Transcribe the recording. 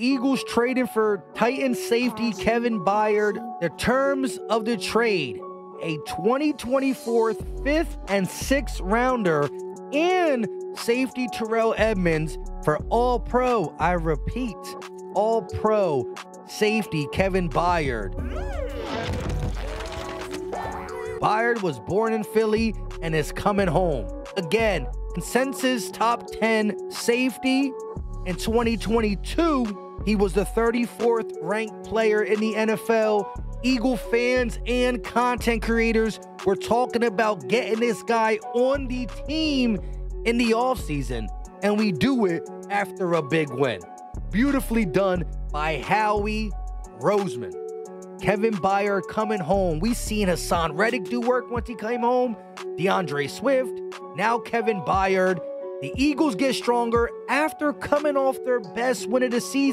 Eagles trading for Titan safety Kevin Byard. The terms of the trade a 2024 fifth and sixth rounder and safety Terrell Edmunds for all pro. I repeat, all pro safety Kevin Byard. Byard was born in Philly and is coming home. Again, consensus top 10 safety. In 2022, he was the 34th ranked player in the NFL. Eagle fans and content creators were talking about getting this guy on the team in the offseason, and we do it after a big win. Beautifully done by Howie Roseman. Kevin Byard coming home. We seen Haason Reddick do work once he came home. D'Andre Swift. Now Kevin Byard. The Eagles get stronger after coming off their best win of the season.